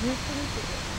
ずっと見てる。